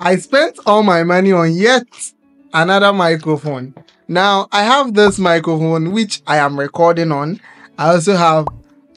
I spent all my money on yet another microphone. Now I have this microphone which I am recording on. I also have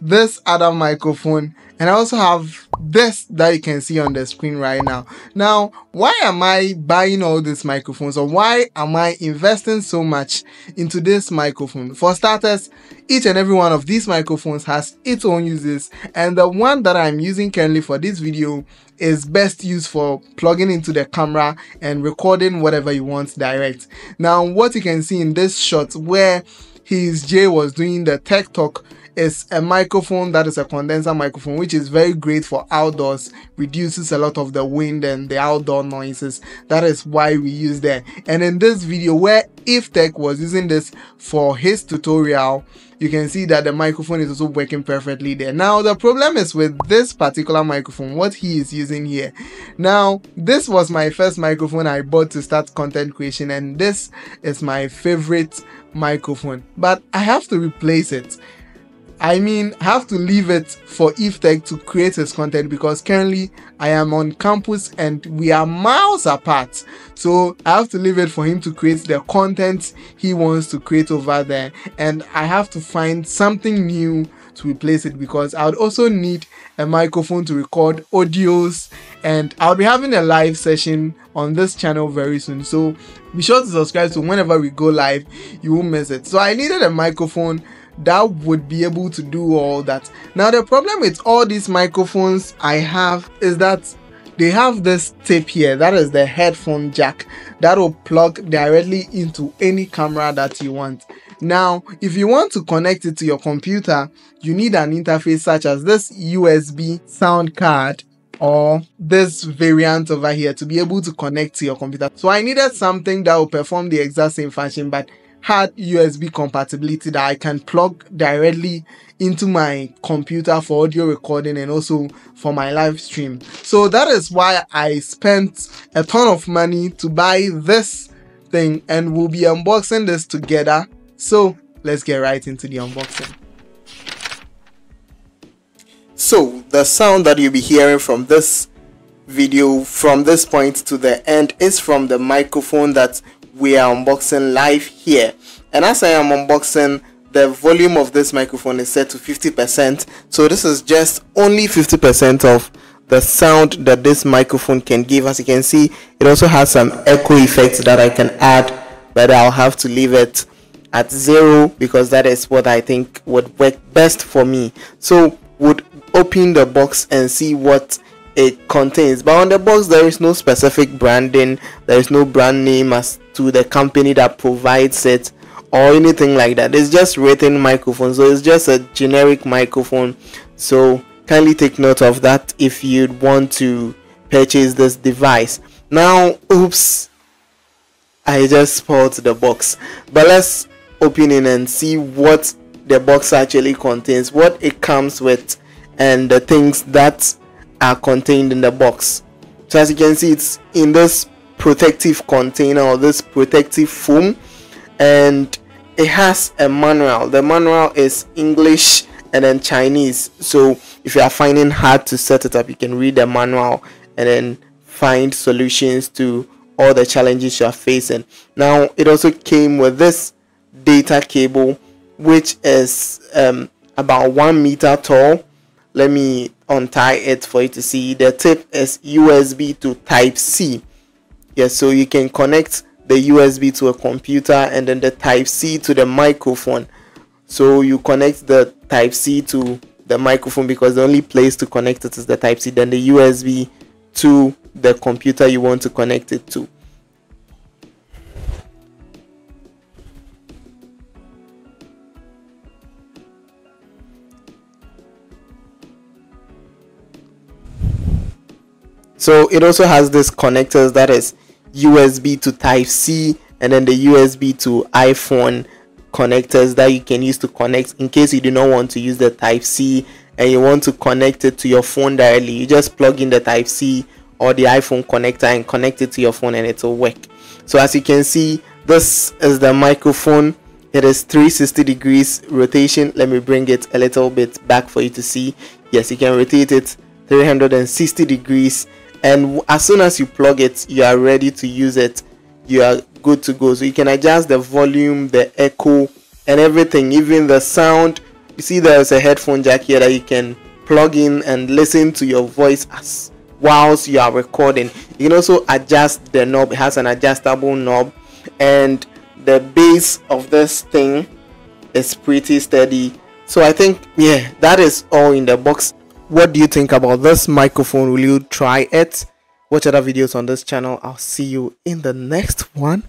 this other microphone and I also have this that you can see on the screen right now. Now, why am I buying all these microphones or why am I investing so much into this microphone? For starters, each and every one of these microphones has its own uses and the one that I'm using currently for this video is best used for plugging into the camera and recording whatever you want direct. Now, what you can see in this shot where his Jay was doing the tech talk is a microphone that is a condenser microphone which is very great for outdoors reduces a lot of the wind and the outdoor noises. That is why we use that and in this video where if tech was using this for his tutorial you can see that the microphone is also working perfectly there. Now the problem is with this particular microphone what he is using here. Now this was my first microphone i bought to start content creation and this is my favorite microphone. But i have to replace it I mean, I have to leave it for Tech to create his content because currently I am on campus and we are miles apart. So I have to leave it for him to create the content he wants to create over there. And I have to find something new to replace it because I would also need a microphone to record audios and I'll be having a live session on this channel very soon. So be sure to subscribe so whenever we go live, you won't miss it. So I needed a microphone that would be able to do all that. Now the problem with all these microphones I have is that they have this tip here that is the headphone jack that will plug directly into any camera that you want. Now, if you want to connect it to your computer, you need an interface such as this USB sound card or this variant over here to be able to connect to your computer. So I needed something that will perform the exact same function but had USB compatibility that I can plug directly into my computer for audio recording and also for my live stream. So that is why I spent a ton of money to buy this thing and we'll be unboxing this together. So let's get right into the unboxing. So the sound that you'll be hearing from this video from this point to the end is from the microphone that we are unboxing live here. And as I am unboxing the volume of this microphone is set to 50% so this is just only 50% of the sound that this microphone can give. As you can see it also has some echo effects that I can add but I'll have to leave it at zero because that is what I think would work best for me. So would open the box and see what it contains. But on the box there is no specific branding. There is no brand name as to the company that provides it or anything like that. It's just written microphone so it's just a generic microphone. So kindly take note of that if you'd want to purchase this device. Now oops i just spoiled the box. But let's open it and see what the box actually contains what it comes with and the things that are contained in the box. So as you can see it's in this protective container or this protective foam. And it has a manual. The manual is english and then chinese. So if you are finding hard to set it up you can read the manual and then find solutions to all the challenges you are facing. Now it also came with this data cable which is um, about one meter tall. Let me untie it for you to see. The tip is usb to type c yes so you can connect the USB to a computer and then the type C to the microphone. So you connect the type C to the microphone because the only place to connect it is the type C then the USB to the computer you want to connect it to so it also has this connectors that is USB to Type C and then the USB to iPhone connectors that you can use to connect in case you do not want to use the Type C and you want to connect it to your phone directly. You just plug in the Type C or the iPhone connector and connect it to your phone and it will work. So as you can see, this is the microphone. It is 360 degrees rotation. Let me bring it a little bit back for you to see. Yes, you can rotate it 360 degrees and as soon as you plug it you are ready to use it. You are good to go. So you can adjust the volume the echo and everything even the sound. You see there's a headphone jack here that you can plug in and listen to your voice as whilst you are recording. You can also adjust the knob. It has an adjustable knob. And the base of this thing is pretty steady. So i think yeah that is all in the box what do you think about this microphone? Will you try it? Watch other videos on this channel. I'll see you in the next one